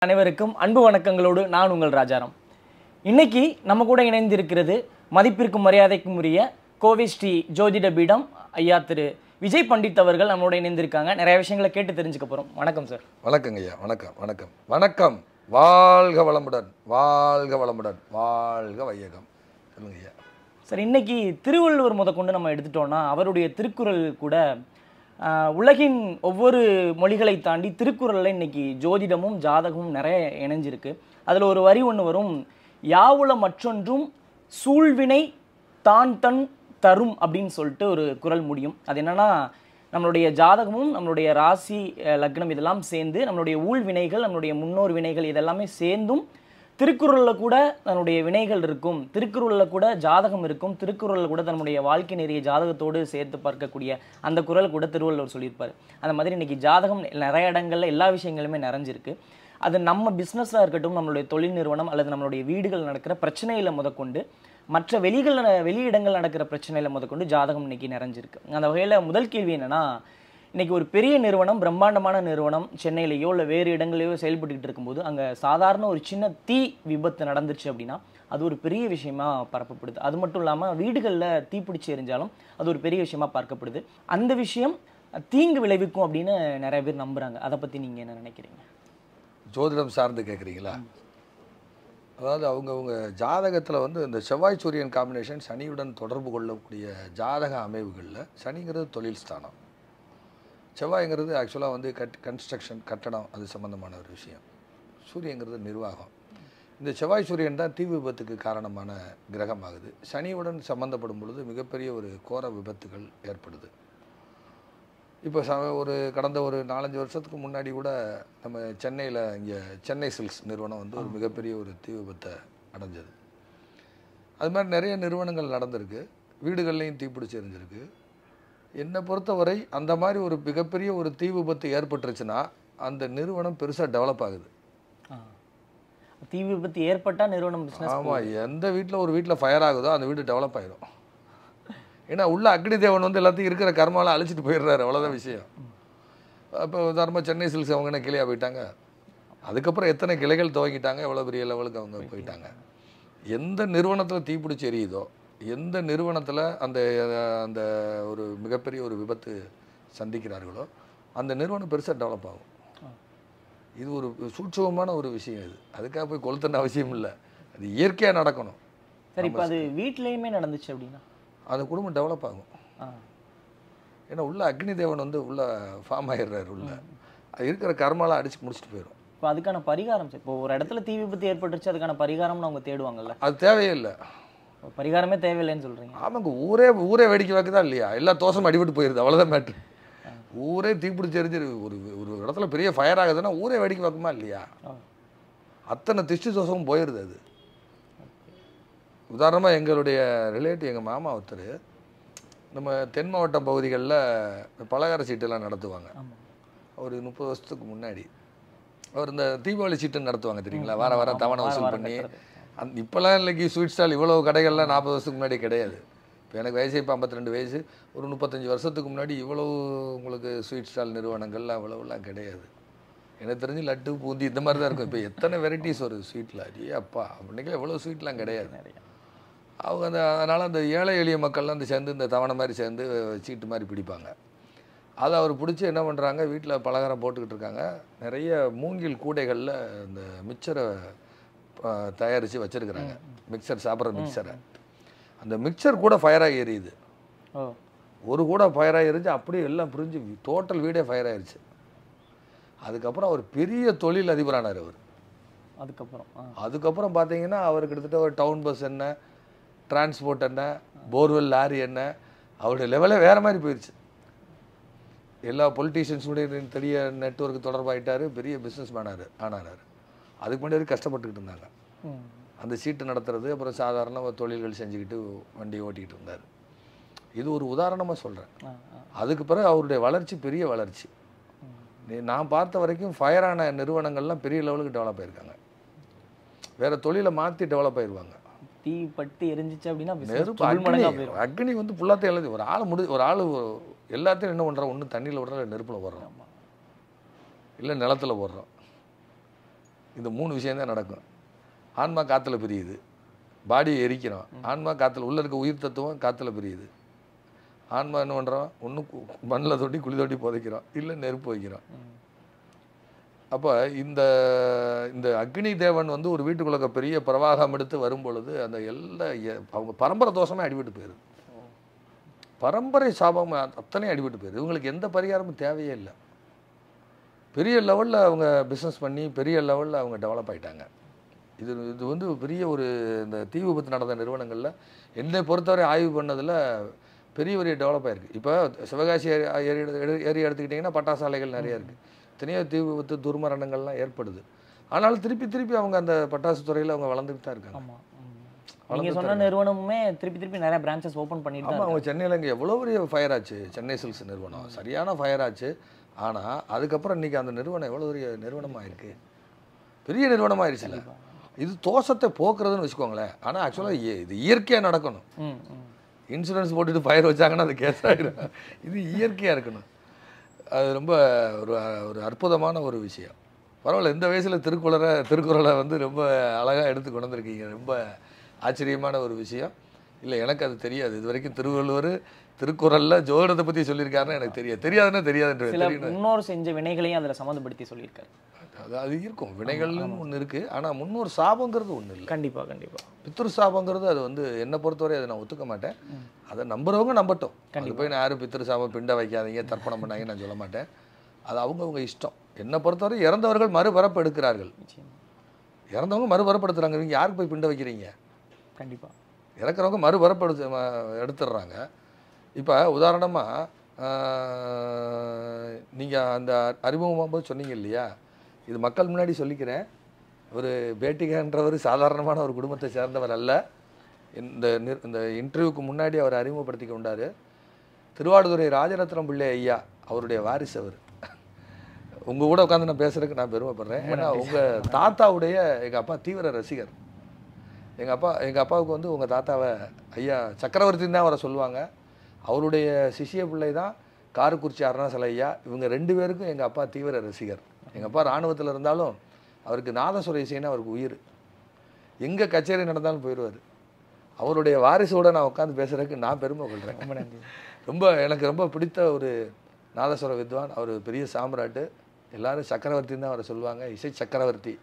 அனைவருக்கும் அன்பு வணக்கங்களோடு நான் உங்கள் ராஜாராம். இன்னைக்கு நம்ம கூட இணைந்திருக்கிறது மதிப்பிற்கும் மரியாதைக்கும் உரிய கோவை ஸ்ரீ ஜோதிட பீடம் ஐயா திரு விஜய் பண்டித் அவர்கள் நம்மளோட இணைந்திருக்காங்க. நிறைய விஷயங்களை கேட்டு தெரிஞ்சுக்க போறோம். வணக்கம் சார் வணக்கங்க ஐயா. வணக்கம் வணக்கம். வணக்கம். வாழ்க வளமுடன் வாழ்க வளமுடன் வாழ்க வையகம். சொல்லுங்க ஐயா. சார் இன்னைக்கு திருவள்ளுவர் முதற்கொண்டு நம்ம எடுத்துட்டோம்னா அவருடைய திருக்குறள் கூட உலகின் ஒவ்வொரு மொழிகளை தாண்டி திருக்குறளில் இன்னைக்கு ஜோதிடமும் ஜாதகமும் நிறைய இணைஞ்சிருக்கு. அதில் ஒரு வரி ஒன்று வரும். யாவுல மற்றொன்றும் சூழ்வினை தான் தன் தரும் அப்படின்னு சொல்லிட்டு ஒரு குரல் முடியும். அது என்னன்னா நம்மளுடைய ஜாதகமும் நம்மளுடைய ராசி லக்னம் இதெல்லாம் சேர்ந்து நம்மளுடைய ஊழ் வினைகள் நம்மளுடைய முன்னோர் வினைகள் இதெல்லாமே சேர்ந்தும் திருக்குறளில் கூட தன்னுடைய வினைகள் இருக்கும். திருக்குறளில் கூட ஜாதகம் இருக்கும். திருக்குறளில் கூட தன்னுடைய வாழ்க்கை நெறிய ஜாதகத்தோடு சேர்த்து பார்க்கக்கூடிய அந்த குரல் கூட திருவள்ளுவர் சொல்லியிருப்பார். அந்த மாதிரி இன்னைக்கு ஜாதகம் நிறைய இடங்களில் எல்லா விஷயங்களுமே நிறைஞ்சிருக்கு. அது நம்ம பிஸ்னஸாக இருக்கட்டும் நம்மளுடைய தொழில் நிறுவனம் அல்லது நம்மளுடைய வீடுகள் நடக்கிற பிரச்சனையில் முதற்கொண்டு மற்ற வெளிகள் வெளியிடங்கள் நடக்கிற பிரச்சனையில் முதற்கொண்டு ஜாதகம் இன்னைக்கு நிறைஞ்சிருக்கு. அந்த வகையில் முதல் கேள்வி என்னென்னா இன்னைக்கு ஒரு பெரிய நிறுவனம் பிரம்மாண்டமான நிறுவனம் சென்னையிலேயோ இல்லை வேறு இடங்களையோ செயல்பட்டுக்கிட்டு இருக்கும்போது அங்கே சாதாரண ஒரு சின்ன தீ விபத்து நடந்துச்சு அப்படின்னா அது ஒரு பெரிய விஷயமா பரப்பப்படுது. அது மட்டும் இல்லாமல் வீடுகளில் தீப்பிடிச்சு எரிஞ்சாலும் அது ஒரு பெரிய விஷயமா பார்க்கப்படுது. அந்த விஷயம் தீங்கு விளைவிக்கும் அப்படின்னு நிறைய பேர் நம்புறாங்க. அதை பற்றி நீங்கள் என்ன நினைக்கிறீங்க? ஜோதிடம் சார்ந்து கேட்குறீங்களா அதாவது அவங்கவுங்க ஜாதகத்தில் வந்து இந்த செவ்வாய் சூரியன் காம்பினேஷன் சனியுடன் தொடர்பு கொள்ளக்கூடிய ஜாதக அமைவுகளில் சனிங்கிறது தொழில் ஸ்தானம். செவ்வாய்ங்கிறது ஆக்சுவலாக வந்து கட் கன்ஸ்ட்ரக்ஷன் கட்டடம் அது சம்மந்தமான ஒரு விஷயம். சூரியங்கிறது நிர்வாகம். இந்த செவ்வாய் சூரியன் தான் தீ விபத்துக்கு காரணமான கிரகமாகுது. சனியுடன் சம்மந்தப்படும் பொழுது மிகப்பெரிய ஒரு கோர விபத்துகள் ஏற்படுது. இப்போ ச ஒரு கடந்த ஒரு நாலஞ்சு வருஷத்துக்கு முன்னாடி கூட நம்ம சென்னையில் இங்கே சென்னை சில்க்ஸ் நிறுவனம் வந்து ஒரு மிகப்பெரிய ஒரு தீ விபத்தை அடைஞ்சது. அது மாதிரி நிறைய நிறுவனங்கள் நடந்திருக்கு. வீடுகள்லையும் தீப்பிடிச்சு எரிஞ்சிருக்கு. என்னை பொறுத்தவரை அந்த மாதிரி ஒரு மிகப்பெரிய ஒரு தீ விபத்து ஏற்பட்டுருச்சுன்னா அந்த நிறுவனம் பெருசாக டெவலப் ஆகுது. தீ விபத்து ஏற்பட்டால் நிறுவனம் ஆமாம் எந்த வீட்டில் ஒரு வீட்டில் ஃபயர் ஆகுதோ அந்த வீடு டெவலப் ஆயிடும் ஏன்னா உள்ள அக்னி தேவன் வந்து எல்லாத்தையும் இருக்கிற கர்மாலாம் அழிச்சிட்டு போயிடுறாரு அவ்வளோதான் விஷயம். அப்போ உதாரணமாக சென்னை சில்ஸ் அவங்க என்ன கிளையாக போயிட்டாங்க? அதுக்கப்புறம் எத்தனை கிளைகள் துவங்கிட்டாங்க? எவ்வளோ பெரிய லெவலுக்கு அவங்க போயிட்டாங்க? எந்த நிறுவனத்தில் தீப்பிடிச்சு எரியுதோ எந்த நிறுவனத்தில் அந்த அந்த ஒரு மிகப்பெரிய ஒரு விபத்து சந்திக்கிறார்களோ அந்த நிறுவனம் பெருசாக டெவலப் ஆகும். இது ஒரு சூட்சமமான ஒரு விஷயம் இது. அதுக்காக போய் கொளுத்தன அவசியம் இல்லை. அது இயற்கையாக நடக்கணும். சரி இப்போ அது வீட்லேயுமே நடந்துச்சு அப்படின்னா? அந்த குடும்பம் டெவலப் ஆகும். ஏன்னா உள்ள அக்னி தேவன் வந்து உள்ள ஃபார்ம் ஆயிடுறாரு உள்ள. அது இருக்கிற கர்மாலாம் அடிச்சு முடிச்சுட்டு போயிடும் இப்போ அதுக்கான பரிகாரம் இப்போ ஒரு இடத்துல தீ விபத்து ஏற்பட்டுருச்சு அதுக்கான பரிகாரம்னு அவங்க தேடுவாங்கல்ல? அது தேவையே இல்லை. பரிகாரமே தேவையில்லைன்னு சொல்றீங்க. ஆமாங்க ஊரே ஊரே வேடிக்கை வைக்குதா இல்லையா? எல்லா தோசமும் அடிபட்டு போயிருது அவ்வளோதான் மேட்ரு ஊரே தீப்பிடிச்சு எரிஞ்சு ஒரு ஒரு இடத்துல பெரிய ஃபயர் ஆகுதுன்னா ஊரே வேடிக்கை பார்க்குமா இல்லையா. அத்தனை திஷ்டி தோசமும் போயிடுது அது. உதாரணமாக எங்களுடைய ரிலேட்டிவ் எங்கள் மாமா ஒருத்தர் நம்ம தென் மாவட்ட பகுதிகளில் பலகார சீட்டெல்லாம் நடத்துவாங்க. ஒரு முப்பது வருஷத்துக்கு முன்னாடி. அவர் இந்த தீபாவளி சீட்டு நடத்துவாங்க தெரியுங்களா? வார வாரம் தவணை வசூல் பண்ணி. அந் இப்போல்லாம் இன்றைக்கி ஸ்வீட் ஸ்டால் இவ்வளோ கடைகள்லாம் நாற்பது வருஷத்துக்கு முன்னாடி கிடையாது. இப்போ எனக்கு வயசு இப்போ 52 வயசு. ஒரு முப்பத்தஞ்சு வருஷத்துக்கு முன்னாடி இவ்வளோ உங்களுக்கு ஸ்வீட் ஸ்டால் நிறுவனங்கள்லாம் அவ்வளவுலாம் கிடையாது. எனக்கு தெரிஞ்சு லட்டு பூந்தி இந்த மாதிரி தான் இருக்கும். இப்போ எத்தனை வெரைட்டிஸ் ஒரு ஸ்வீட்டில் அரிய அப்பா அன்றைக்கெல்லாம் இவ்வளோ ஸ்வீட்லாம் கிடையாது. நிறையா அவங்க அந்த அதனால் அந்த ஏழை எளிய மக்கள்லாம் அந்த சேர்ந்து இந்த தவணை மாதிரி சேர்ந்து சீட்டு மாதிரி பிடிப்பாங்க. அதை அவர் பிடிச்சி என்ன பண்ணுறாங்க வீட்டில் பலகாரம் போட்டுக்கிட்டு இருக்காங்க. நிறைய மூங்கில் கூடைகளில் இந்த மிச்சரை தயாரித்து வச்சுருக்குறாங்க. மிக்சர் சாப்பிட்ற மிக்சரை. அந்த மிக்சர் கூட ஃபயராக எரியுது. ஒரு கூட ஃபயராக எரிஞ்சு அப்படியே எல்லாம் பிரிஞ்சு டோட்டல் வீடே ஃபயர் ஆயிருச்சு. அதுக்கப்புறம் அவர் பெரிய தொழில் அதிபரானார் அவர். அதுக்கப்புறம் அதுக்கப்புறம் பார்த்தீங்கன்னா அவர் கிட்டத்தட்ட ஒரு டவுன் பஸ் என்ன டிரான்ஸ்போர்ட் என்ன போர்வெல் லாரி என்ன அவருடைய லெவலே வேறு மாதிரி போயிடுச்சு எல்லா பொலிட்டீஷியன்ஸுடைய பெரிய நெட்வொர்க் தொடர்பாயிட்டார் பெரிய பிஸ்னஸ் மேனார் ஆனார் அதுக்கு முன்னாடி கஷ்டப்பட்டுக்கிட்டு இருந்தாங்க. அந்த சீட்டு நடத்துறது அப்புறம் சாதாரண தொழில்கள் செஞ்சுக்கிட்டு வண்டி ஓட்டிக்கிட்டு இருந்தார். இது ஒரு உதாரணமாக சொல்கிறேன் அதுக்கு பிறகு அவருடைய வளர்ச்சி பெரிய வளர்ச்சி. நான் பார்த்த வரைக்கும் ஃபயரான நிறுவனங்கள்லாம் பெரிய லெவலுக்கு டெவலப் ஆயிருக்காங்க. வேற தொழிலை மாற்றி டெவலப் ஆயிருவாங்க. தீ பட்டு எரிஞ்சிச்சு அப்படின்னா அக்னி வந்து புல்லாத்தையும் எழுதி ஒரு ஆள் முடி ஒரு ஆள் எல்லாத்தையும் என்ன பண்ணுறோம் ஒன்று தண்ணியில் விடுறோம் இல்லை நெருப்பில் போடுறோம் இல்லை நிலத்துல போடுறோம் இந்த மூணு விஷயந்தான் நடக்கும். ஆன்மா காற்றுல பிரியுது. பாடியை எரிக்கிறோம். ஆன்மா காற்றுல உள்ளே இருக்க உயிர் தத்துவம் காற்றுல பிரியுது. ஆன்மா என்ன பண்ணுறோம் ஒன்று மண்ணில் தொட்டி குழி தொட்டி புதைக்கிறோம். இல்லை நெருப்பு வைக்கிறோம். அப்போ இந்த இந்த அக்னி தேவன் வந்து ஒரு வீட்டுக்குள்ள பெரிய பிரவாகம் எடுத்து வரும் பொழுது அந்த எல்லா அவங்க பரம்பரை தோஷமே அடிபட்டு போயிடுது பரம்பரை சாபம் அத்தனை அடிபட்டு போயிடுது இவங்களுக்கு எந்த பரிகாரமும் தேவையே இல்லை. பெரிய லெவலில் அவங்க பிஸ்னஸ் பண்ணி பெரிய லெவலில் அவங்க டெவலப் ஆயிட்டாங்க. இது இது வந்து பெரிய ஒரு இந்த தீ விபத்து நடந்த நிறுவனங்களில் என்னை பொறுத்தவரை ஆய்வு பண்ணதில் பெரிய பெரிய டெவலப் ஆயிருக்கு. இப்போ சிவகாசி ஏரி ஏரி எடு- ஏரி எடுத்துக்கிட்டிங்கன்னா பட்டாசாலைகள் நிறைய இருக்குது எத்தனையோ தீ விபத்து துர்மரணங்கள்லாம் ஏற்படுது. ஆனாலும் திருப்பி திருப்பி அவங்க அந்த பட்டாசு துறையில் அவங்க வளர்ந்துட்டு தான் இருக்காங்க. ஆமா. ம். நீங்க சொன்ன நிறுவனமுமே திருப்பி திருப்பி நிறைய பிரான்ச்சஸ் ஓபன் பண்ணிட்டு அவங்க சென்னையில் இங்கே எவ்வளோ பெரிய ஃபயர் ஆச்சு? சென்னை சில்க்ஸ் நிறுவனம். சரியான ஃபயர் ஆச்சு. ஆனால் அதுக்கப்புறம் இன்றைக்கி அந்த நிறுவனம் எவ்வளோ பெரிய நிறுவனமாக இருக்கு பெரிய நிறுவனமாக ஆயிடுச்சுல்ல இது தோஷத்தை போக்குறதுன்னு வச்சுக்கோங்களேன். ஆனால் ஆக்சுவலாக இது இயற்கையாக நடக்கணும். இன்சூரன்ஸ் போட்டுட்டு ஃபயர் வச்சாங்கன்னா அது கேஸ் ஆகிடும் இது இயற்கையாக இருக்கணும். அது ரொம்ப ஒரு ஒரு அற்புதமான ஒரு விஷயம். பரவாயில்ல இந்த வயசில் திருக்குறளை திருக்குறளை வந்து ரொம்ப அழகாக எடுத்து கொண்டு வந்திருக்கீங்க. ரொம்ப ஆச்சரியமான ஒரு விஷயம். இல்லை எனக்கு அது தெரியாது. இது வரைக்கும் திருவள்ளுவர் திருக்குறளில் ஜோதிடத்தை பற்றி சொல்லியிருக்காருன்னு எனக்கு தெரியாது தெரியாதுன்னா தெரியாதுன்ற முன்னோர் செஞ்ச வினைகளையும் அதுல சம்மந்தப்படுத்தி சொல்லியிருக்காரு. அது அது இருக்கும். வினைகள்னு ஒன்று இருக்குது ஆனால் முன்னோர் சாபங்கிறது ஒன்று இல்லை. கண்டிப்பா கண்டிப்பா. பித்ரு சாபங்கிறது அது வந்து என்னை பொறுத்தவரை அதை நான் ஒத்துக்க மாட்டேன். அதை நம்புறவங்க நம்பட்டும். அது போய் நான் யாரும் பித்ரு சாபம் பிண்ட வைக்காதீங்க தர்ப்பணம் பண்ணாங்க நான் சொல்ல மாட்டேன். அது அவங்கவங்க இஷ்டம். என்னை பொறுத்தவரை இறந்தவர்கள் மறுபரப்பு எடுக்கிறார்கள். இறந்தவங்க மறுபரப்பு எடுத்துறாங்க யாருக்கு போய் பிண்ட வைக்கிறீங்க? கண்டிப்பா. இறக்குறவங்க மறுபரப்பு எடுத்து எடுத்துடுறாங்க. இப்போ உதாரணமாக நீங்கள் அந்த அறிமுகமாக போது சொன்னீங்க இல்லையா? இது மக்கள் முன்னாடி சொல்லிக்கிறேன். ஒரு பேட்டிகன்றவர் சாதாரணமான ஒரு குடும்பத்தை சேர்ந்தவர் அல்ல. இந்த இந்த இன்டர்வியூக்கு முன்னாடி அவர் அறிமுகப்படுத்தி கொண்டார். திருவாடுதுறை ராஜரத்னம் பிள்ளை ஐயா அவருடைய வாரிசு அவர். உங்கள் கூட உட்காந்து நான் பேசுறதுக்கு நான் பெருமைப்படுறேன். ஏன்னா உங்கள் தாத்தாவுடைய எங்கள் அப்பா தீவிர ரசிகர். எங்கள் அப்பா எங்கள் அப்பாவுக்கு வந்து உங்கள் தாத்தாவை ஐயா சக்கரவர்த்தின்னு தான் அவரை சொல்லுவாங்க. அவருடைய சிஷ்ய பிள்ளை தான் காரக்குறிச்சி அருணாசல ஐயா இவங்க ரெண்டு பேருக்கும் எங்கள் அப்பா தீவிர ரசிகர். எங்கள் அப்பா இராணுவத்தில் இருந்தாலும் அவருக்கு நாதசுர இசைன்னா அவருக்கு உயிர். எங்கே கச்சேரி நடந்தாலும் போயிடுவார் அவருடைய வாரிசோட நான் உட்காந்து பேசுறதுக்கு நான் பெருமை கொள்கிறேன் ரொம்ப நன்றி. ரொம்ப எனக்கு ரொம்ப பிடித்த ஒரு நாதஸ்வர வித்வான். அவர் பெரிய சாம்ராட்டு. எல்லாரும் சக்கரவர்த்தின்னு தான் அவரை சொல்லுவாங்க. இசை சக்கரவர்த்தி.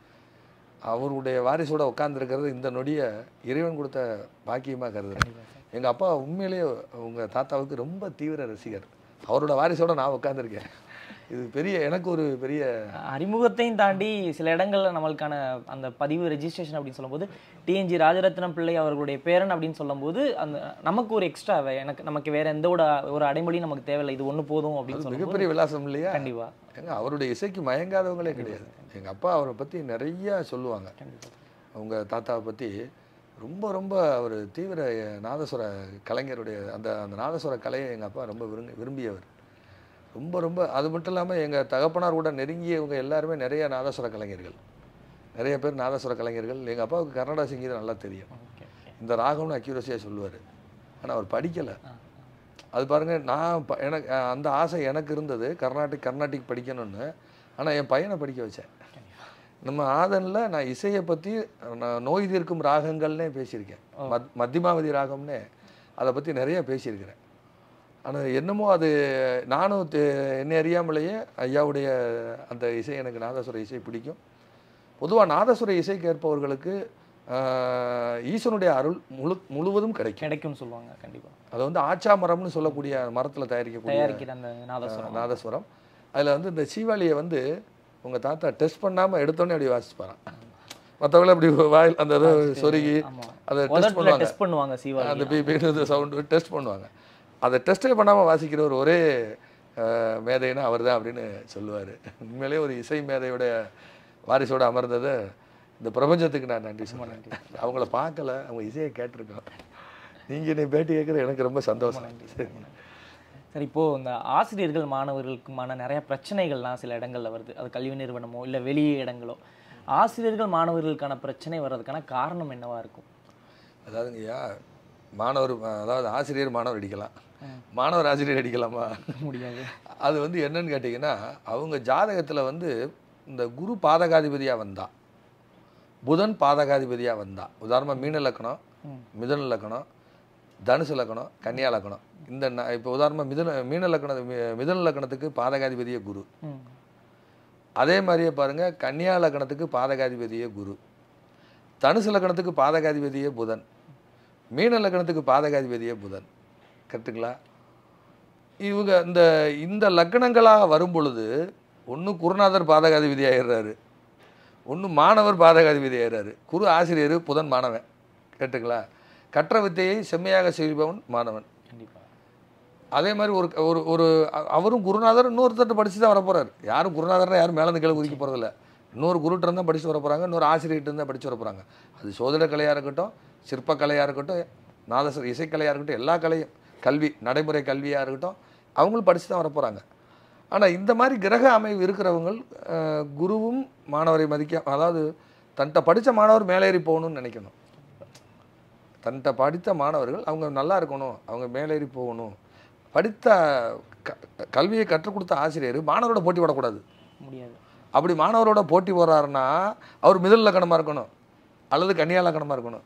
அவருடைய வாரிசோட உட்காந்துருக்கிறது இந்த நொடியை இறைவன் கொடுத்த பாக்கியமாக கருதுறேன். எங்கள் அப்பா உண்மையிலேயே உங்கள் தாத்தாவுக்கு ரொம்ப தீவிர ரசிகர். அவரோட வாரிசோட நான் உட்காந்துருக்கேன் இது பெரிய எனக்கு ஒரு பெரிய அறிமுகத்தையும் தாண்டி சில இடங்கள்ல நம்மளுக்கான அந்த பதிவு ரெஜிஸ்ட்ரேஷன் அப்படின்னு சொல்லும்போது டிஎன்ஜி ராஜரத்னம் பிள்ளை அவர்களுடைய பேரன் அப்படின்னு சொல்லும்போது அந்த நமக்கு ஒரு எக்ஸ்ட்ரா எனக்கு நமக்கு வேற எந்த ஒரு அடைமொழியும் நமக்கு தேவையில்லை. இது ஒண்ணு போதும் அப்படின்னு மிகப்பெரிய விலாசம் இல்லையா? கண்டிப்பா. ஏங்க அவருடைய இசைக்கு மயங்காதவங்களே கிடையாது. எங்கள் அப்பா அவரை பற்றி நிறைய சொல்லுவாங்க. அவங்க தாத்தாவை பற்றி ரொம்ப ரொம்ப ஒரு தீவிர நாதஸ்வர கலைஞருடைய அந்த அந்த நாதஸ்வர கலையை எங்கள் அப்பா ரொம்ப விரும்பி விரும்பியவர். ரொம்ப ரொம்ப அது மட்டும் இல்லாமல் எங்கள் தகப்பனார் கூட நெருங்கியவங்க எல்லாருமே நிறைய நாதஸ்வர கலைஞர்கள். நிறைய பேர் நாதஸ்வர கலைஞர்கள். எங்கள் அப்பாவுக்கு கர்நாடக சங்கீதம் நல்லா தெரியும். இந்த ராகம்னு அக்யூரஸியாக சொல்லுவார். ஆனால் அவர் படிக்கலை. அது பாருங்க நான் எனக்கு அந்த ஆசை எனக்கு இருந்தது. கர்நாடிக் கர்நாடிக் படிக்கணும்னு. ஆனால் என் பையனை படிக்க வச்சேன். நம்ம ஆதனில் நான் இசையை பற்றி நான் நோய் தீர்க்கும் ராகங்கள்னே பேசியிருக்கேன். மத் மத்தியமாவதி ராகம்னே அதை பற்றி நிறைய பேசியிருக்கிறேன். ஆனால் என்னமோ அது நானும் என்னை அறியாமலேயே ஐயாவுடைய அந்த இசை எனக்கு நாதசுர இசை பிடிக்கும். பொதுவாக நாதசுர இசை கேட்பவர்களுக்கு ஈசனுடைய அருள் முழு முழுவதும் கிடைக்கும். கிடைக்கும்னு சொல்லுவாங்க கண்டிப்பா. அது வந்து ஆச்சா மரம்னு சொல்லக்கூடிய மரத்தில் தயாரிக்கக்கூடிய நாதஸ்வரம். நாதஸ்வரம். அதில் வந்து இந்த சீவாளியை வந்து உங்கள் தாத்தா டெஸ்ட் பண்ணாமல் எடுத்தோடனே அப்படி வாசிச்சுப்பாரான் மற்றவங்கள அப்படி வாயில் அந்த இதை சொருகி அதை டெஸ்ட் பண்ணுவாங்க. டெஸ்ட் பண்ணுவாங்க சிவா அந்த பி பின்னு சவுண்டு டெஸ்ட் பண்ணுவாங்க. அதை டெஸ்ட்டே பண்ணாமல் வாசிக்கிறவர் ஒரே மேதைன்னா அவர் தான் அப்படின்னு சொல்லுவார். உண்மையிலேயே ஒரு இசை மேதையோட வாரிசோட அமர்ந்ததை இந்த பிரபஞ்சத்துக்கு நான் நன்றி சொல்றேன். அவங்கள பார்க்கல அவங்க இசையை கேட்டிருக்கோம். நீங்கள் என்னை பேட்டி கேட்குற எனக்கு ரொம்ப சந்தோஷம். சரி. சரி இப்போ இந்த ஆசிரியர்கள் மாணவர்களுக்குமான நிறைய பிரச்சனைகள்லாம் சில இடங்கள்ல வருது. அது கல்வி நிறுவனமோ இல்ல வெளி இடங்களோ. ஆசிரியர்கள் மாணவர்களுக்கான பிரச்சனை வர்றதுக்கான காரணம் என்னவா இருக்கும்? அதாவதுங்கய்யா மாணவர் அதாவது ஆசிரியர் மாணவர் அடிக்கலாம். மாணவர் ஆசிரியர் அடிக்கலாமா? முடியாது. அது வந்து என்னன்னு கேட்டிங்கன்னா அவங்க ஜாதகத்தில் வந்து இந்த குரு பாதகாதிபதியாக வந்தா புதன் பாதகாதிபதியாக வந்தா உதாரணமாக மீன லக்கணம். மிதுன லக்கணம் தனுசு லக்கணம் கன்னியா லக்கணம். இந்த இப்போ உதாரணமாக மிதுன மீன லக்கண மிதுன லக்கணத்துக்கு பாதகாதிபதியே குரு. அதே மாதிரியே பாருங்க கன்னியா லக்கணத்துக்கு பாதகாதிபதியே குரு. தனுசு லக்கணத்துக்கு பாதகாதிபதியே புதன். மீன லக்கணத்துக்கு பாதகாதிபதியே புதன். கரெக்டுங்களா இவங்க இந்த இந்த லக்கணங்களாக வரும் பொழுது ஒன்று குருநாதர் பாதகாதிபதி ஆயிடுறாரு. ஒன்று மாணவர் பாதகாதிபதி ஆயிடுறாரு. குரு ஆசிரியர் புதன் மாணவன். கேட்டுங்களா கற்ற வித்தையை செம்மையாக செய்பவன் மாணவன். கண்டிப்பா. அதே மாதிரி ஒரு ஒரு ஒரு அவரும் குருநாதர் இன்னொருத்தர் படிச்சு தான் வரப்போறாரு. யாரும் குருநாதர்னா யாரும் மேலே கீழே குதிக்க போகிறதில்ல இன்னொரு குருட்ட இருந்தால் படிச்சு வர போகிறாங்க இன்னொரு ஆசிரியர்கிட்ட இருந்தால் படிச்சு வர போகிறாங்க அது சோதனை கலையாக இருக்கட்டும் சிற்பக்கலையாக இருக்கட்டும் நாதஸ்வர இசைக்கலையாக இருக்கட்டும் எல்லா கலையும் கல்வி நடைமுறை கல்வியாக இருக்கட்டும் அவங்களும் படிச்சு தான் வர போகிறாங்க ஆனால் இந்த மாதிரி கிரக அமைவு இருக்கிறவங்க குருவும் மாணவரை மதிக்க அதாவது தன்கிட்ட படித்த மாணவர் மேலேறி போகணும்னு நினைக்கணும். தன்கிட்ட படித்த மாணவர்கள் அவங்க நல்லா இருக்கணும் அவங்க மேலேறி போகணும். படித்த க கல்வியை கற்றுக் கொடுத்த ஆசிரியர் மாணவரோட போட்டி போடக்கூடாது. முடியாது. அப்படி மாணவரோட போட்டி போடுறாருன்னா அவர் மிதல் லக்கணமாக இருக்கணும். அல்லது கன்னியா லக்கணமாக இருக்கணும்.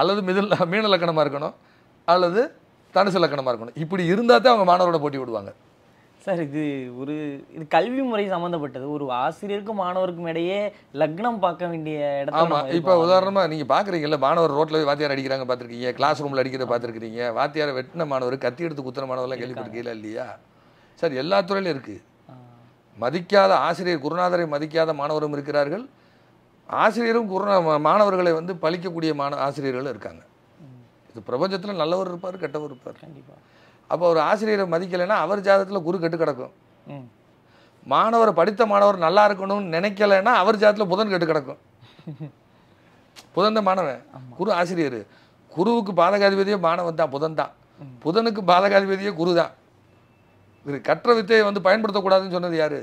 அல்லது மிதல் மீன லக்கணமாக இருக்கணும். அல்லது தனுசு லக்கணமாக இருக்கணும். இப்படி இருந்தால் தான் அவங்க மாணவரோட போட்டி விடுவாங்க சார் இது ஒரு இது கல்வி முறை சம்பந்தப்பட்டது. ஒரு ஆசிரியருக்கும் மாணவருக்கும் இடையே லக்னம் பார்க்க வேண்டிய இடத்துல ஆமா நம்ம இப்போ இருக்கோம். உதாரணமா நீங்க பாக்குறீங்கல்ல மாணவர் ரோட்ல போய் வாத்தியார் அடிக்கிறாங்க பார்த்திருக்கீங்க கிளாஸ் ரூம்ல அடிக்கிறத பார்த்திருக்கீங்க வாத்தியாரை வெட்டின மாணவர் கத்தி எடுத்து குத்துன மாணவர்லாம் கேள்விப்பட்டிருக்கீங்களா இல்லையா? சார் எல்லா துறையிலும் இருக்கு. ஆ, மதிக்காத ஆசிரியர் குருநாதரை மதிக்காத மாணவரும் இருக்கிறார்கள். ஆசிரியரும் குருநா மாணவர்களை வந்து பழிக்கக்கூடிய மாண ஆசிரியர்களும் இருக்காங்க. இது பிரபஞ்சத்தில் நல்லவர் இருப்பார் கெட்டவர் இருப்பார். கண்டிப்பா. அப்போ ஒரு ஆசிரியரை மதிக்கலைன்னா அவர் ஜாதகத்தில் குரு கெட்டு கிடக்கும். மாணவர் படித்த மாணவர் நல்லா இருக்கணும்னு நினைக்கலைன்னா அவர் ஜாதத்தில் புதன் கெட்டு கிடக்கும். புதன் தான் மாணவன். குரு ஆசிரியர். குருவுக்கு பாதகாதிபதியே மாணவன் தான் புதன் தான். புதனுக்கு பாதகாதிபதியே குரு தான். இது கற்ற வித்தையை வந்து பயன்படுத்தக்கூடாதுன்னு சொன்னது யாரு?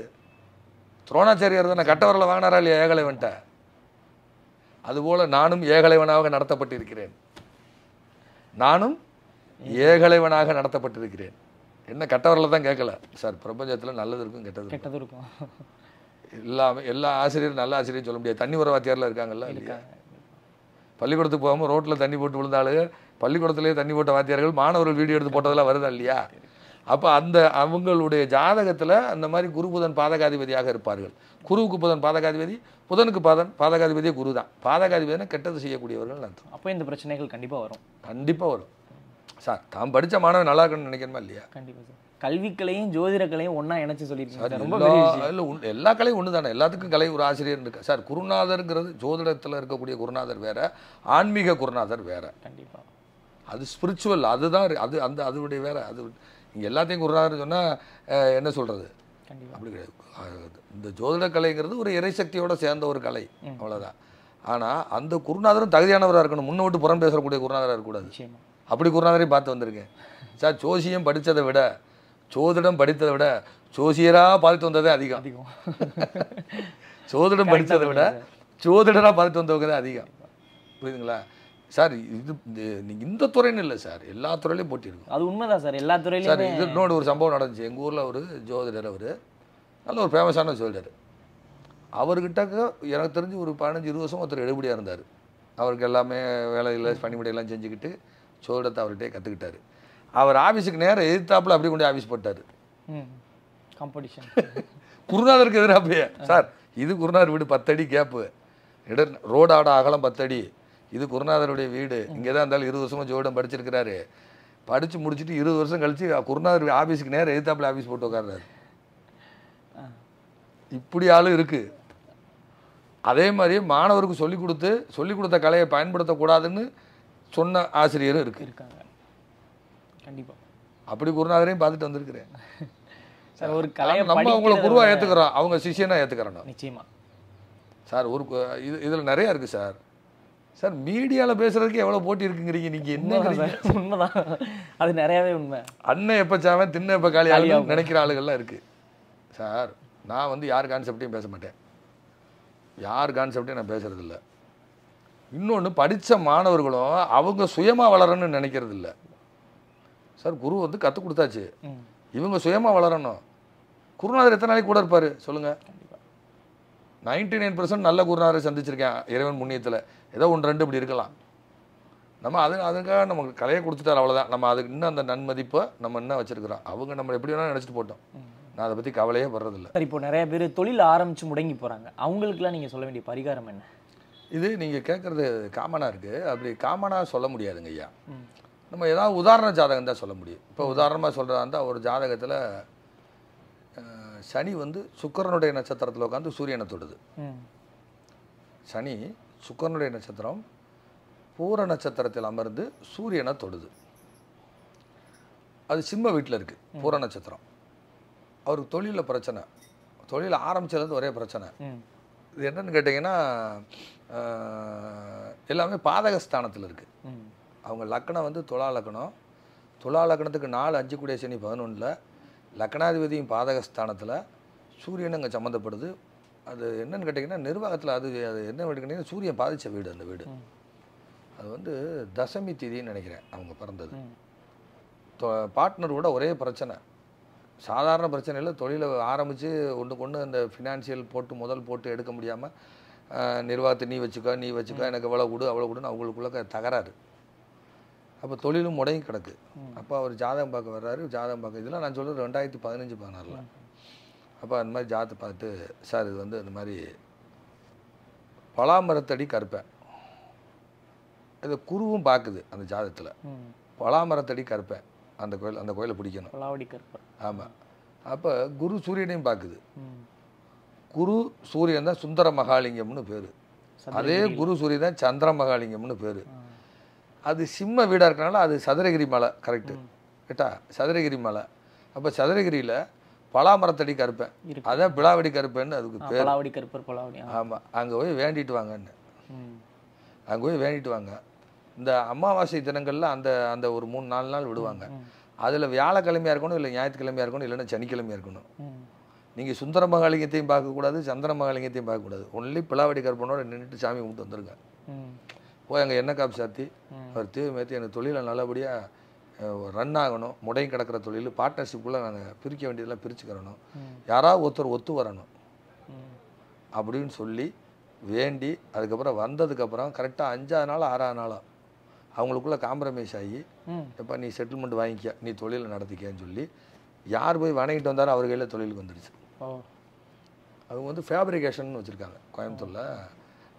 துரோணாச்சாரியார் தானே. கட்டவரில் வாங்கினாரா இல்லையா ஏகலைவன்ட்ட? அதுபோல நானும் ஏகலைவனாக நடத்தப்பட்டிருக்கிறேன். நானும் ஏகலைவனாக நடத்தப்பட்டிருக்கிறேன். என்ன கட்டவரில் தான் கேட்கல. சார் பிரபஞ்சத்தில் நல்லது இருக்கும் கெட்டது கெட்டது இருக்கும். எல்லாமே எல்லா ஆசிரியரும் நல்ல ஆசிரியர் சொல்ல முடியாது. தண்ணி வர வாத்தியாரில் இருக்காங்கல்ல இல்லையா? பள்ளிக்கூடத்துக்கு போகாமல் ரோட்டில் தண்ணி போட்டு விழுந்தாலும் பள்ளிக்கூடத்திலேயே தண்ணி போட்ட வாத்தியார்கள் மாணவர்கள் வீடியோ எடுத்து போட்டதெல்லாம் வருதா இல்லையா? அப்போ அந்த அவங்களுடைய ஜாதகத்தில் அந்த மாதிரி குரு புதன் பாதகாதிபதியாக இருப்பார்கள். குருவுக்கு புதன் பாதகாதிபதி புதனுக்கு பாதன் பாதகாதிபதியே குரு தான் பாதகாதிபதினா கெட்டது செய்யக்கூடியவர்கள் அர்த்தம் அப்போ இந்த பிரச்சனைகள் கண்டிப்பா வரும். கண்டிப்பாக வரும். சார் தாம் படித்த மாணவன் நல்லா இருக்கணும்னு நினைக்கணுமா இல்லையா? கண்டிப்பா சார். கல்விக்கலையும் ஜோதிடக்கலையும் ஒண்ணா இணைச்சு சொல்லியிருக்கீங்க ரொம்ப இல்ல, எல்லா கலையும் ஒன்று தானே எல்லாத்துக்கும் கலை ஒரு ஆசிரியர் இருக்கு. சார் குருநாதருங்கிறது ஜோதிடத்தில் இருக்கக்கூடிய குருநாதர் வேற ஆன்மீக குருநாதர் வேற. கண்டிப்பா. அது ஸ்பிரிச்சுவல் அதுதான் அது அந்த அதனுடைய வேற. அது நீங்கள் எல்லாத்தையும் குருநாதர் சொன்னால் என்ன சொல்கிறது கண்டிப்பா. அப்படி கிடையாது. இந்த ஜோதிட கலைங்கிறது ஒரு இறைசக்தியோட சேர்ந்த ஒரு கலை. அவ்வளவுதான். ஆனால் அந்த குருநாதரும் தகுதியானவராக இருக்கணும். முன்ன விட்டு புறம் பேசக்கூடிய குருநாதராக இருக்கக்கூடாது. அப்படி குருநாதரையும் பார்த்து வந்திருக்கேன். சார் ஜோசியம் படித்ததை விட ஜோதிடம் படித்ததை விட ஜோசியராக பார்த்துட்டு வந்ததே அதிகம். அதிகம். ஜோதிடம் படித்ததை விட ஜோதிடராக பார்த்துட்டு வந்தவங்க தான் அதிகம். புரியுதுங்களா? சார் இது இந்த- நீங்க இந்த துறைன்னு இல்லை சார். எல்லா துறையிலையும் போட்டி இருக்கும் அது உண்மைதான் சார். எல்லா சார் துறையிலுமே இது இன்னொரு ஒரு சம்பவம் நடந்துச்சு. எங்கள் ஊரில் ஒரு ஜோதிடர் அவர் நல்ல ஒரு ஃபேமஸான ஜோதிடர். அவர்கிட்டக்க எனக்கு தெரிஞ்சு ஒரு பதினஞ்சு இருபது வருஷம் ஒருத்தர் எடுபடியாக இருந்தார். அவருக்கு எல்லாமே வேலையில் பணிமுடையெல்லாம் செஞ்சுக்கிட்டு ஜோதிடத்தை அவர்கிட்டே கற்றுக்கிட்டாரு அவர் ஆஃபீஸுக்கு நேரம் எதிர்த்தாப்புல அப்படியே கொண்டு ஆஃபீஸ் போட்டார். காம்படிஷன் குருநாதருக்கு எதிராக போய் சார் இது குருநாதர் வீடு பத்தடி கேப்பு. இட ரோடாட அகலம் பத்தடி. இது குருநாதருடைய வீடு. இங்கே தான் இருந்தாலும் இருபது வருஷமா ஜோதிடம் படிச்சிருக்கிறாரு. படித்து முடிச்சுட்டு இருபது வருஷம் கழிச்சு குருநாதர் ஆஃபீஸுக்கு நேரம் எதிர்த்தாப்புல ஆஃபீஸ் போட்டு உட்கார்றாரு இப்படி ஆளும் இருக்கு. அதே மாதிரி மாணவருக்கு சொல்லிக் கொடுத்து சொல்லிக் கொடுத்த கலையை பயன்படுத்தக்கூடாதுன்னு சொன்ன ஆசிரியரும் இருக்கு. இருக்காங்க. கண்டிப்பா. அப்படி குருநாதரையும் பார்த்துட்டு வந்திருக்கிறேன். சார் ஒரு கலையை நம்ம அவங்கள படிக்கிறத குருவா விட- ஏற்றுக்கிறோம் அவங்க சிஷியனா ஏற்றுக்கிறோம் நான் நிச்சயமா. சார் ஒரு இது இதில் நிறையா இருக்குது சார். சார் மீடியாவில் பேசுறதுக்கு எவ்வளோ போட்டி இருக்குங்கிறீங்க? நீங்கள் என்ன உண்மைதான் அது நிறையவே உண்மை. அண்ணன் எப்போ சாவன் தின்ன எப்போ காலி காலியாகும். நினைக்கிற ஆளுகள்லாம் இருக்குது சார் நான் வந்து யார் கான்செப்டையும் பேச மாட்டேன். யார் கான்செப்டையும் நான் பேசுறதில்ல. இன்னொன்று படித்த மாணவர்களும் அவங்க சுயமாக வளரணும்னு நினைக்கிறது இல்ல சார் குரு வந்து கற்றுக் கொடுத்தாச்சு. இவங்க சுயமாக வளரணும். குருநாதர் எத்தனை நாளைக்கு கூட இருப்பார்? சொல்லுங்கள் நைன்டி நைன் நல்ல குருநாரை சந்திச்சிருக்கேன் இறைவன் புண்ணியத்தில். ஏதோ ஒன்று ரெண்டு இப்படி இருக்கலாம். நம்ம அது அதுக்காக நமக்கு கலையை கொடுத்துட்டார் அவ்வளோதான் நம்ம அதுக்கு இன்னும் அந்த நன்மதிப்பை நம்ம இன்னும் வச்சிருக்கிறோம். அவங்க நம்ம எப்படி வேணாலும் நினச்சிட்டு போட்டோம். நான் அதை பற்றி கவலையே படுறதில்ல. சார் இப்போ நிறைய பேர் தொழில் ஆரம்பிச்சு முடங்கி போறாங்க. அவங்களுக்குலாம் நீங்க சொல்ல வேண்டிய பரிகாரம் என்ன? இது நீங்கள் கேட்குறது காமனாக இருக்குது அப்படி காமனாக சொல்ல முடியாதுங்க ஐயா. நம்ம ஏதாவது உதாரண ஜாதகம் தான் சொல்ல முடியும். இப்போ உதாரணமாக சொல்கிறதா இருந்தால் ஒரு ஜாதகத்தில் சனி வந்து சுக்கிரனுடைய நட்சத்திரத்தில் உட்காந்து சூரியனை தொடுது. சனி சுக்கிரனுடைய நட்சத்திரம் பூர நட்சத்திரத்தில் அமர்ந்து சூரியனை தொடுது. அது சிம்ம வீட்டில் இருக்குது பூர நட்சத்திரம். அவருக்கு தொழிலில் பிரச்சனை. தொழில் ஆரம்பிச்சதுலேருந்து ஒரே பிரச்சனை. இது என்னன்னு கேட்டிங்கன்னா எல்லாமே பாதக ஸ்தானத்தில் இருக்குது அவங்க லக்கணம் வந்து துலா லக்கணம். துலா லக்கணத்துக்கு நாலு அஞ்சு கூடிய சனி பதினொன்றில் லக்கணாதிபதியும் பாதக ஸ்தானத்தில் சூரியன் அங்கே சம்மந்தப்படுது அது என்னன்னு கேட்டிங்கன்னா நிர்வாகத்தில் அது அது என்ன கேட்டிங்கன்னா சூரியன் பாதித்த வீடு அந்த வீடு. அது வந்து தசமி திதின்னு நினைக்கிறேன் அவங்க பிறந்தது. ம். பார்ட்னரோட ஒரே பிரச்சனை. சாதாரண பிரச்சனை இல்லை. தொழிலை ஆரம்பித்து ஒன்றுக்கு ஒன்று அந்த ஃபினான்ஷியல் போட்டு முதல் போட்டு எடுக்க முடியாமல் நிர்வாகத்தை நீ வச்சுக்கோ நீ வச்சுக்கோ எனக்கு இவ்வளோ கொடு அவ்வளோ கொடுன்னு அவங்களுக்குள்ள தகராறு. அப்போ தொழிலும் முடங்கி கிடக்கு. அப்போ அவர் ஜாதகம் பார்க்க வர்றாரு ஜாதகம் பார்க்க இதெல்லாம் நான் சொல்கிறது ரெண்டாயிரத்தி பதினஞ்சு பதினாறில். அப்போ அந்த மாதிரி ஜாதகத்தை பார்த்து சார் இது வந்து இந்த மாதிரி பலாமரத்தடி கருப்பேன் இது குருவும் பார்க்குது அந்த ஜாதகத்தில். ம். பலாமரத்தடி கருப்பேன் அந்த கோயில் அந்த கோயிலை பிடிக்கணும். பலாவடி ஆமாம் அப்போ குரு சூரியனையும் பார்க்குது. குரு சூரியன் தான் சுந்தர மகாலிங்கம்னு பேர். அதே குரு சூரியன் தான் சந்திர மகாலிங்கம்னு பேர். அது சிம்ம வீடாக இருக்கனால அது சதுரகிரி மலை கரெக்டு கேட்டா? சதுரகிரி மலை. அப்போ சதுரகிரியில் பலாமரத்தடி கருப்பேன். அதான் பிளாவடி கருப்பேன்னு அதுக்கு பேர். பலாவடி கருப்பர் பலாவடி. ஆமாம் அங்கே போய் வேண்டிட்டு வாங்கன்னு. அங்கே போய் வேண்டிட்டு வாங்க. இந்த அமாவாசை தினங்கள்ல அந்த அந்த ஒரு மூணு நாலு நாள் விடுவாங்க. அதில் வியாழக்கிழமையாக இருக்கணும் இல்லை ஞாயிற்றுக்கிழமையாக இருக்கணும் இல்லைன்னா சனிக்கிழமையாக இருக்கணும். நீங்கள் சுந்தர மகாலிங்கத்தையும் பார்க்கக்கூடாது சந்திர மகாலிங்கத்தையும் பார்க்கக்கூடாது. ஒன்லி பிளாவடி கருப்பனோட நின்றுட்டு சாமி கும்பிட்டு வந்துருங்க. போய் அங்கே எண்ணெய் காப்பு சாத்தி. அவர் தீவு எனக்கு தொழிலை நல்லபடியாக ரன் ஆகணும் முடங்கி கிடக்கிற தொழில் பார்ட்னர்ஷிப்புக்குள்ளே நாங்கள் பிரிக்க வேண்டியதெல்லாம் பிரிச்சுக்கிறணும். யாராவது ஒருத்தர் ஒத்து வரணும். அப்படின்னு சொல்லி வேண்டி அதுக்கப்புறம் வந்ததுக்கப்புறம் கரெக்டாக அஞ்சாவது நாள் ஆறாவது நாளோ அவங்களுக்குள்ள காம்ப்ரமைஸ் ஆகி எப்போ நீ செட்டில்மெண்ட் வாங்கிக்க நீ தொழிலை நடத்திக்கன்னு சொல்லி யார் போய் வணங்கிட்டு வந்தாரோ அவர் கையில் தொழிலுக்கு வந்துடுச்சு அவங்க வந்து ஃபேப்ரிகேஷன் வச்சுருக்காங்க கோயம்புத்தூரில்.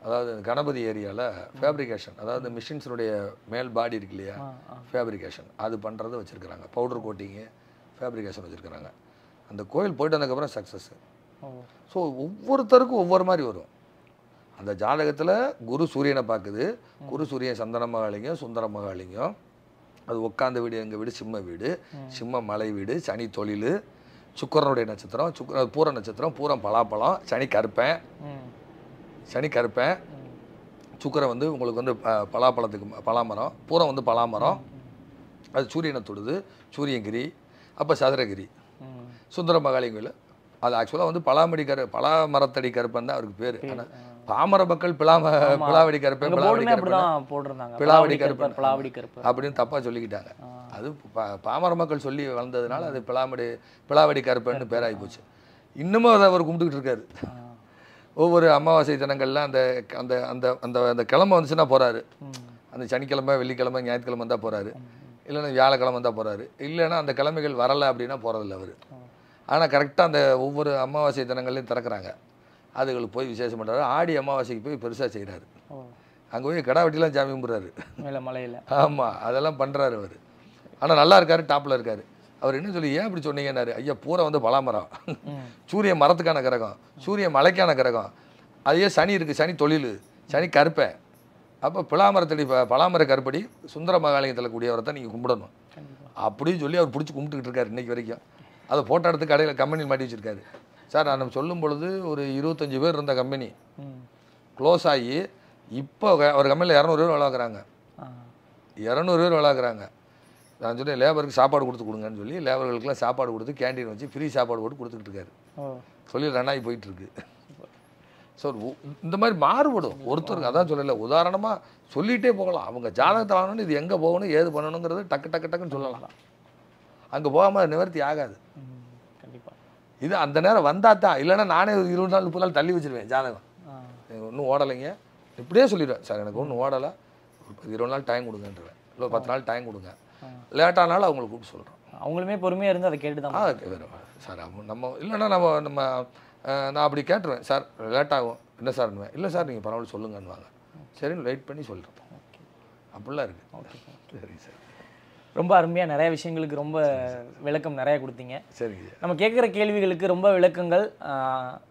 அதாவது கணபதி ஏரியாவில் ஃபேப்ரிகேஷன் அதாவது மிஷின்ஸினுடைய மேல் பாடி இருக்கு இல்லையா? ஃபேப்ரிகேஷன் அது பண்ணுறது வச்சுருக்குறாங்க. பவுடர் கோட்டிங்கு ஃபேப்ரிகேஷன் வச்சுருக்குறாங்க. அந்த கோயில் போயிட்டு வந்ததுக்கப்புறம் சக்ஸஸ் ஓ. ஸோ ஒவ்வொருத்தருக்கும் ஒவ்வொரு மாதிரி வரும். அந்த ஜாதகத்தில் குரு சூரியனை பார்க்குது. குரு சூரியன் சந்தன மகாலிங்கம் சுந்தர மகாலிங்கம். அது உட்காந்த வீடு எங்கள் வீடு? சிம்ம வீடு. சிம்ம மலை வீடு. சனி தொழில். சுக்கரனுடைய நட்சத்திரம். சுக்கர பூர நட்சத்திரம். பூரம் பலாப்பழம். சனி கருப்பேன். சனி கருப்பேன். சுக்கரை வந்து உங்களுக்கு வந்து ப- பலாப்பழத்துக்கு பலாமரம். பூரம் வந்து பலாமரம். அது சூரியனை தொடுது. சூரியகிரி. அப்போ சதுரகிரி. சுந்தர மகாலிங்கோயில் அது ஆக்சுவலாக வந்து பலாமடி கரு பலாமரத்தடி கருப்பன் தான் அவருக்கு பேர். ஆனால் பாமர மக்கள் பிளாம பிளாவடி கருப்பன் பிளாவடி கருப்பன் போட்டிருந்தாங்க. பிளாவடி கருப்பன். கருப்பர் பலாவடி கருப்பர் அப்படின்னு தப்பாக சொல்லிக்கிட்டாங்க. அது பாமர மக்கள் சொல்லி வளர்ந்ததுனால அது பிளாமடி பிளாவடி கருப்பன்னு பேராகி போச்சு இன்னமும் அதை அவர் கும்பிட்டுக்கிட்டு இருக்காரு. ஒவ்வொரு அமாவாசை தினங்கள்ல அந்த அந்த அந்த அந்த அந்த கிழமை வந்துச்சுன்னா போறாரு. அந்த சனிக்கிழமை வெள்ளிக்கிழமை ஞாயிற்றுக்கிழமை தான் போறாரு. இல்லைன்னா வியாழக்கிழமை தான் போறாரு. இல்லைன்னா அந்த கிழமைகள் வரலை அப்படின்னா போறதில்ல அவர். ஆனால் கரெக்டாக அந்த ஒவ்வொரு அமாவாசை தினங்கள்லையும் திறக்கிறாங்க. அதுகளுக்கு போய் விசேஷம் பண்ணுறாரு ஆடி அமாவாசைக்கு போய் பெருசாக செய்கிறாரு அங்கே போய் கடா வெட்டிலாம் சாமி கும்பிட்றாரு. மேல மலையில. ஆமாம் அதெல்லாம் பண்ணுறாரு அவர். ஆனால் நல்லா இருக்காரு டாப்பில் இருக்காரு. அவர் என்ன சொல்லி ஏன் இப்படி சொன்னீங்கன்னாரு? ஐயா பூரா வந்து பலாமரம். ம். சூரியன் மரத்துக்கான கிரகம் சூரியன் மலைக்கான கிரகம். அதையே சனி இருக்குது சனி தொழில் சனி கருப்பை. அப்போ பிளாமரத்தடி பலாமர கருப்படி சுந்தர மகாலிங்கத்தில் கூடியவரை தான் நீங்கள் கும்பிடணும். அப்படின்னு சொல்லி அவர் பிடிச்சி கும்பிட்டுக்கிட்டு இருக்காரு இன்னைக்கு வரைக்கும். அதை ஃபோட்டோ எடுத்து கடையில் கம்பெனியில் மாட்டி வச்சிருக்காரு. சார் நான் சொல்லும் பொழுது ஒரு இருபத்தஞ்சு பேர் இருந்த கம்பெனி க்ளோஸ் ஆகி இப்போ ஒரு கம்பெனியில் இரநூறு பேர் ஆ. இரநூறு பேர் வேலை பார்க்குறாங்க நான் சொன்னேன் லேபருக்கு சாப்பாடு கொடுத்து கொடுங்கன்னு சொல்லி லேபர்களுக்கெல்லாம் சாப்பாடு கொடுத்து கேண்டீன் வச்சு ஃப்ரீ சாப்பாடு போட்டு கொடுத்துக்கிட்டு இருக்காரு. ஓ. தொழில் ரன் ஆகி போயிட்டு இருக்கு ஸோ இந்த மாதிரி மாறுபடும். ஒருத்தருக்கு அதான் சொல்லல உதாரணமாக சொல்லிகிட்டே போகலாம். அவங்க ஜாதகத்தை வாங்கணும் இது எங்கே போகணும் ஏது பண்ணணுங்கிறது டக்கு டக்கு டக்குன்னு சொல்லலாம். அங்கே போகாமல் நிவர்த்தி ஆகாது. இது அந்த நேரம் வந்தா தான் இல்லைன்னா நானே இருபது நாள் முப்பது நாள் தள்ளி வச்சிருவேன் ஜாதகம். எனக்கு ஒன்றும் ஓடலைங்க. இப்படியே சொல்லிடுவேன். சார் எனக்கு ஒன்றும் ஓடலை. ஒரு இருபது நாள் டைம் கொடுங்கன்றேன். இல்லை பத்து நாள் டைம் கொடுங்க. லேட்டானாலும் அவங்களுக்கு கூப்பிட்டு சொல்கிறோம் அவங்களுமே பொறுமையா இருந்து அதை கேட்டு தான் சார் நம்ம இல்லைன்னா நம்ம நம்ம நான் அப்படி கேட்டுருவேன். சார் லேட் ஆகும் என்ன சார்னுவேன் இல்லை சார் நீங்கள் பரவாயில்ல சொல்லுங்கன்னுவாங்க. சரின்னு வெயிட் பண்ணி சொல்கிறேன் அப்படிலாம் இருக்குது சரி சார். ரொம்ப அருமையா நிறைய விஷயங்களுக்கு ரொம்ப விளக்கம் நிறைய கொடுத்தீங்க. சரிங்க. நம்ம கேட்குற கேள்விகளுக்கு ரொம்ப விளக்கங்கள்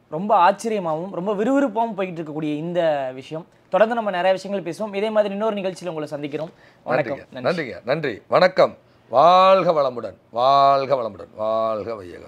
ரொம்ப ஆச்சரியமாகவும் ரொம்ப விறுவிறுப்பாகவும் போய்கிட்டு இருக்கக்கூடிய இந்த விஷயம். தொடர்ந்து நம்ம நிறைய விஷயங்கள் பேசுவோம். இதே மாதிரி இன்னொரு நிகழ்ச்சியில் உங்களை சந்திக்கிறோம். வணக்கம். நன்றிங்க. நன்றி. வணக்கம். வாழ்க வளமுடன். வாழ்க வளமுடன். வாழ்க வையகம்.